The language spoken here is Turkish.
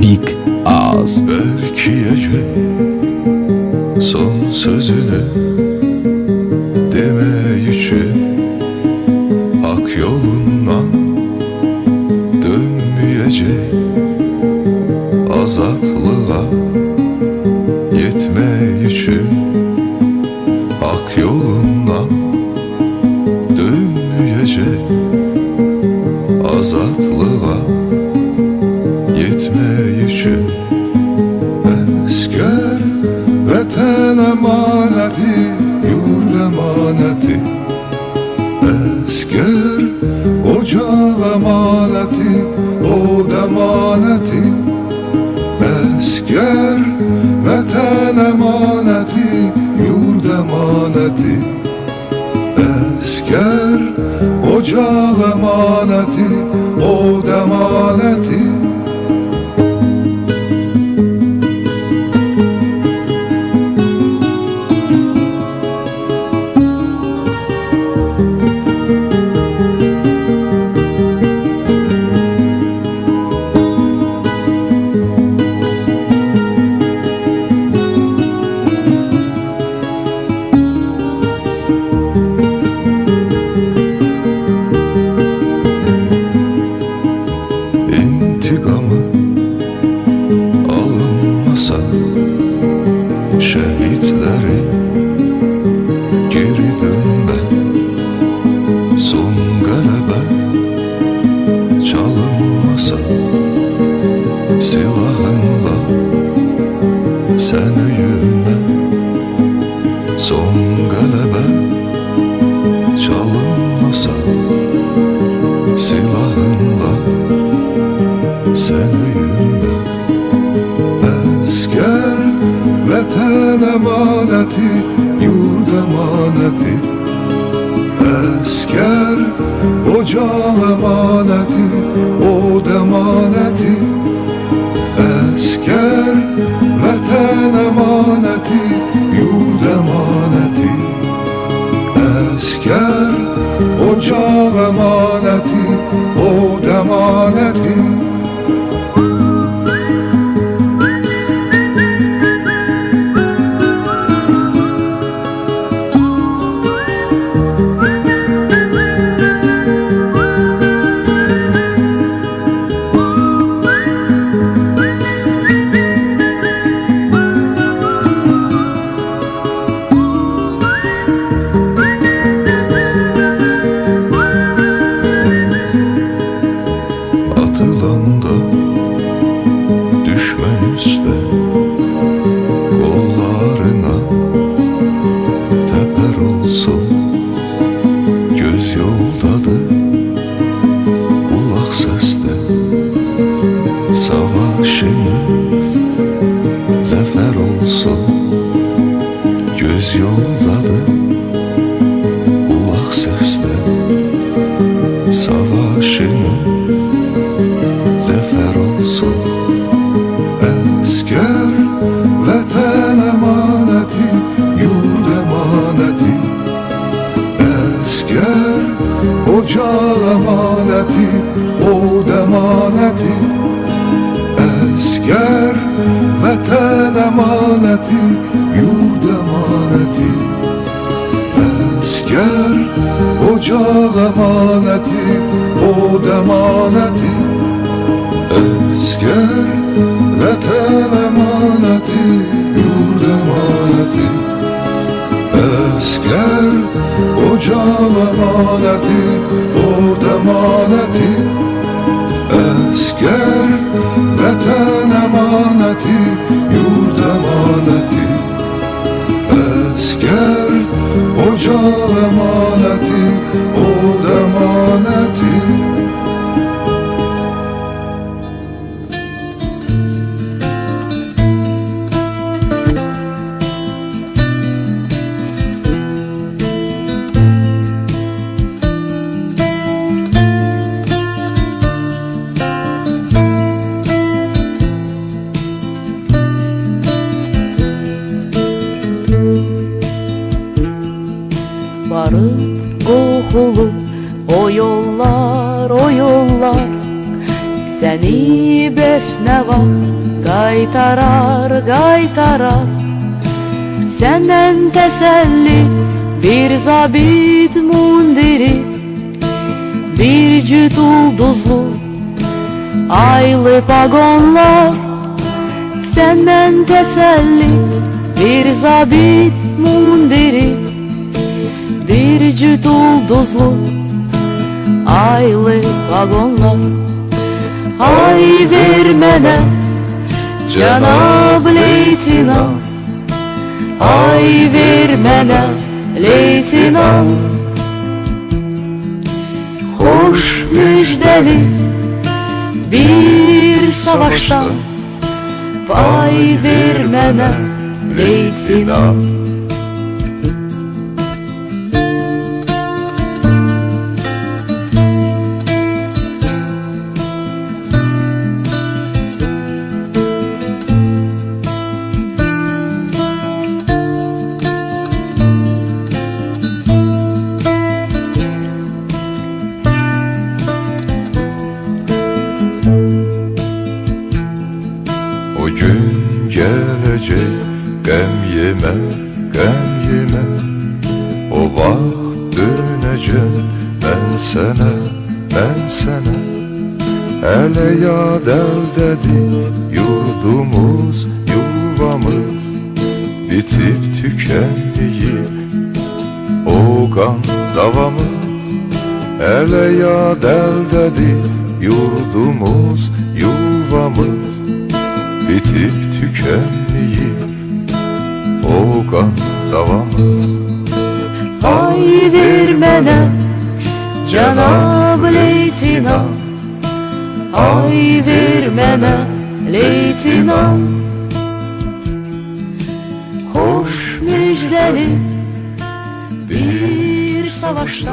Big Ağız Erkiyecek son sözünü Demeyişi Hak yolundan Dönmeyecek emaneti Od emaneti Esker vatan emaneti Yurt emaneti. Esker ocak emaneti Od emaneti silahınla öyünme Esker vatan emaneti Yurt emaneti. Esker ocak emaneti Od emaneti. Esker vatan emaneti Yurt emaneti. Esker ocak emaneti emaneti canción. Ocak emaneti Od emaneti Esker vatan emaneti Yurt emaneti Esker ocak emaneti Od emaneti Esker vatan emaneti Yurt emaneti Esker ocak emaneti Od emaneti Esker vatan emaneti Yurt emaneti Esker ocak emaneti Od emaneti barın kokulu oh O yollar, o yollar. Seni besne var Qaytarar, qaytarar Senden teselli Bir zabit mundiri Bir cüt ulduzlu Aylı pagonlar. Senden teselli Bir zabit Gece Ай, aylı vagonlar Hay vermene Ай, Leytinan Hay vermene Leytinan Hoş müjdeli bir savaştan Vay vermene Leytinan gem yeme O vaxt dönecek ben sana, ben sana Hele yad eldedir yurdumuz, yuvamız Bitip tükendiyip o kan davamız. Hele yad eldedir yurdumuz, yuvamız Bitip tükenmeyip o kan davamız Ay vermene Cenab leytinant Ay vermene leytinant Hoş müjdeli bir savaşta